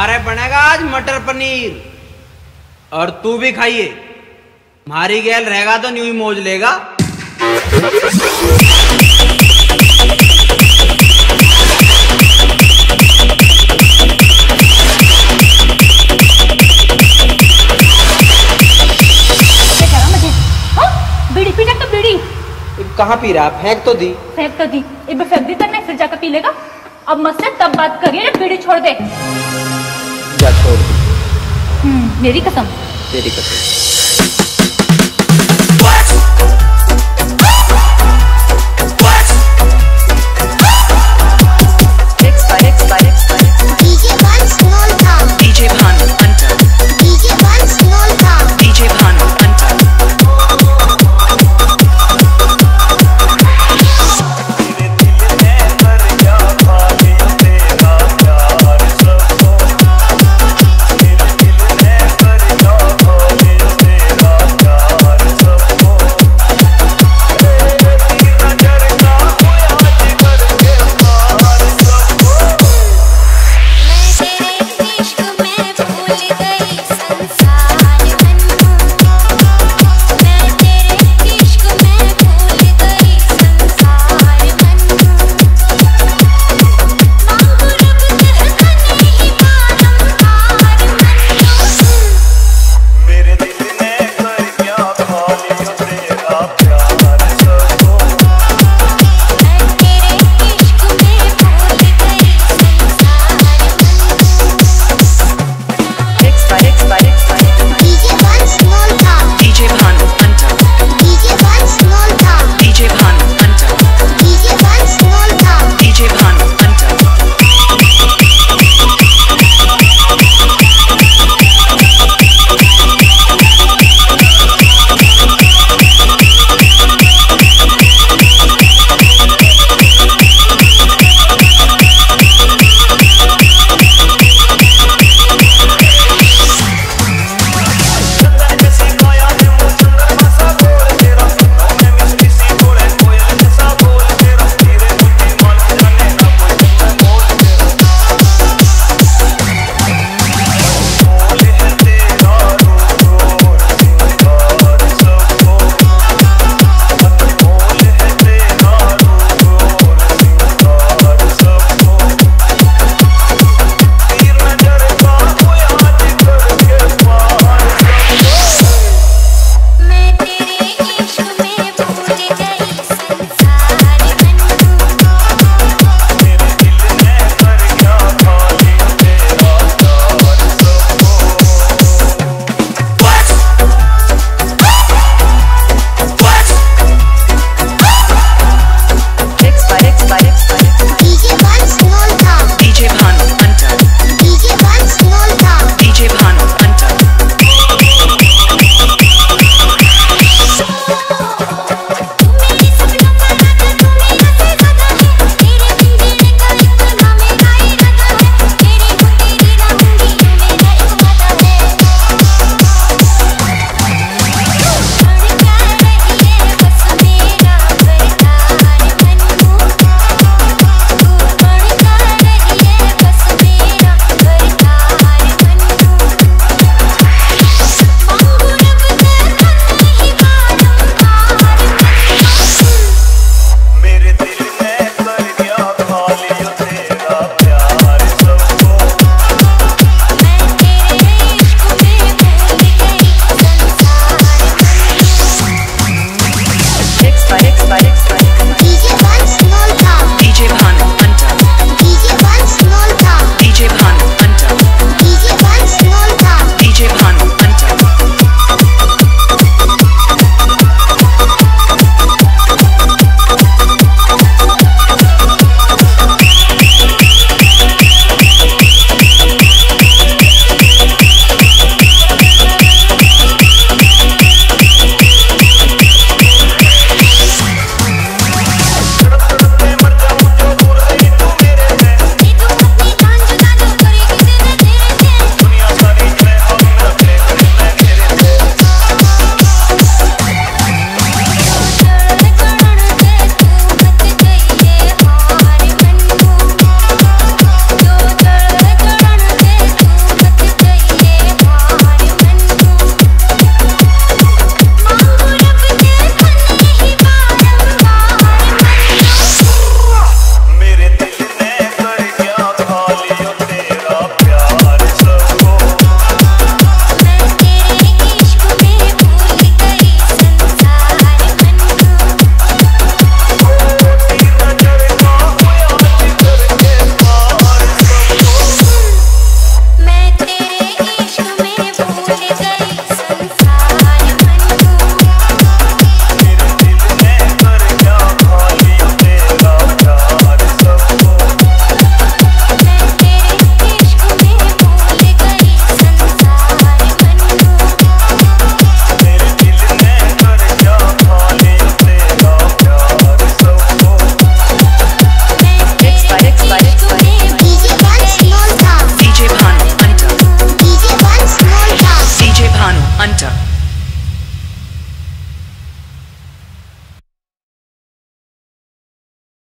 हमारे बनेगा आज मटर पनीर। और तू भी खाइए। हमारी गैल रहेगा तो न्यू ही मौज लेगा। हाँ? बीड़ी पीना तो बीड़ी। कहाँ पी रहा फेंक तो दी। फेंक तो दी। एक फेंक दी तो नहीं फिर जाकर पी लेगा। अब मुझसे तब बात करिए ना बीड़ी छोड़ दे। जा छोड़ दी। हम्म, मेरी कसम। तेरी कसम।